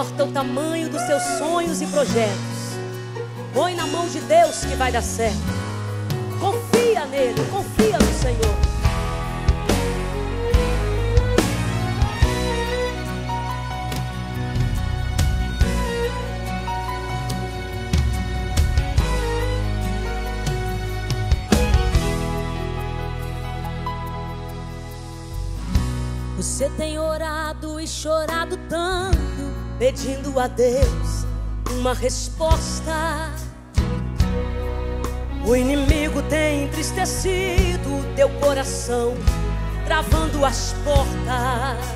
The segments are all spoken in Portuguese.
importa o tamanho dos seus sonhos e projetos. Põe na mão de Deus que vai dar certo. Confia nele, confia no Senhor. Você tem orado e chorado tanto, pedindo a Deus uma resposta. O inimigo tem entristecido teu coração, travando as portas.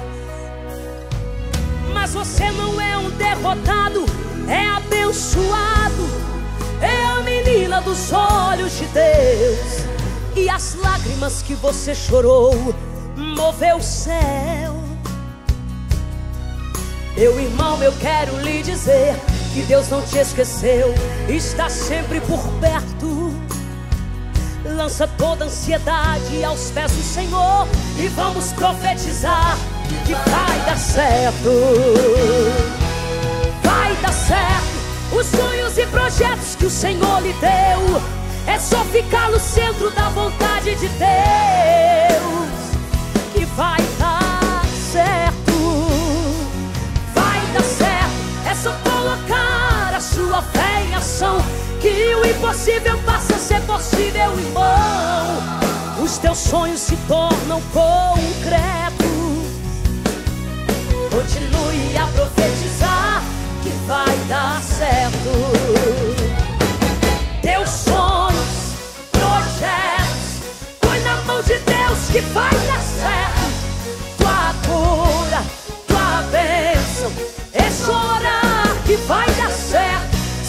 Mas você não é um derrotado, é abençoado, é a menina dos olhos de Deus. E as lágrimas que você chorou moveu o céu. Meu irmão, eu quero lhe dizer que Deus não te esqueceu, está sempre por perto. Lança toda ansiedade aos pés do Senhor e vamos profetizar que vai dar certo. Vai dar certo. Os sonhos e projetos que o Senhor lhe deu é só ficar no centro da vontade de Deus que vai fé em ação. Que o impossível passa a ser possível, irmão. Os teus sonhos se tornam concretos. Continue a profetizar que vai dar certo. Teus sonhos, projetos, põe na mão de Deus que vai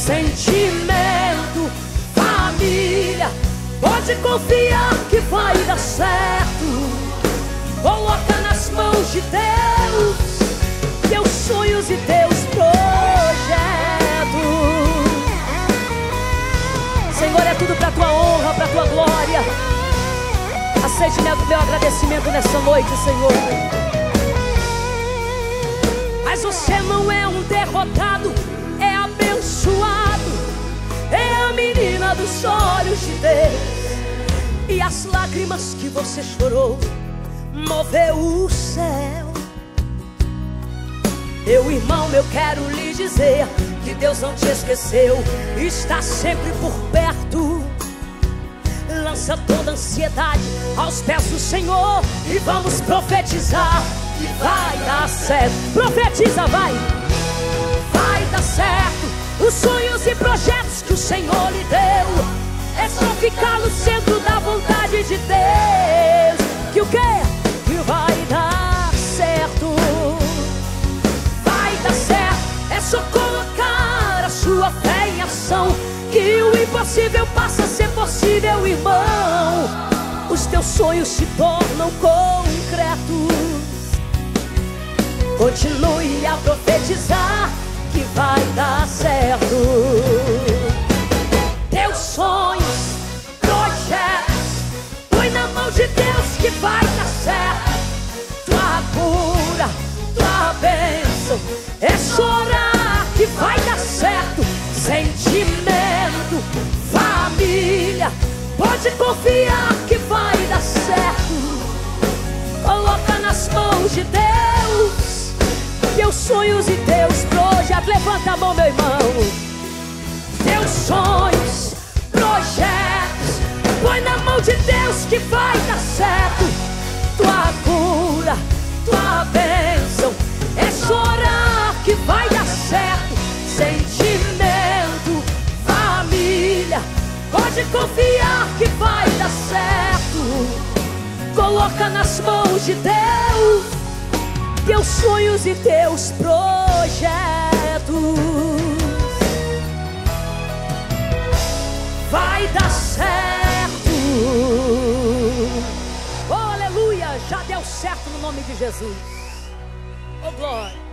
Sentimento, família, pode confiar que vai dar certo. Coloca nas mãos de Deus teus sonhos e teus projetos. Senhor, é tudo para tua honra, para tua glória. Aceite meu, agradecimento nessa noite, Senhor. Deus. E as lágrimas que você chorou moveu o céu. Meu irmão, eu quero lhe dizer que Deus não te esqueceu, está sempre por perto. Lança toda ansiedade aos pés do Senhor e vamos profetizar que vai dar certo. Profetiza, vai, vai dar certo. Os sonhos e projetos que o Senhor lhe deu ficar no centro da vontade de Deus. Que o quê? Que vai dar certo. Vai dar certo. É só colocar a sua fé em ação. Que o impossível passa a ser possível, irmão. Os teus sonhos se tornam concretos. Continue a profetizar que vai dar certo. Pode confiar que vai dar certo. Coloca nas mãos de Deus teus sonhos e teus projetos. Levanta a mão, meu irmão. Confiar que vai dar certo. Coloca nas mãos de Deus teus sonhos e teus projetos. Vai dar certo. Oh, aleluia! Já deu certo no nome de Jesus. Oh, glória.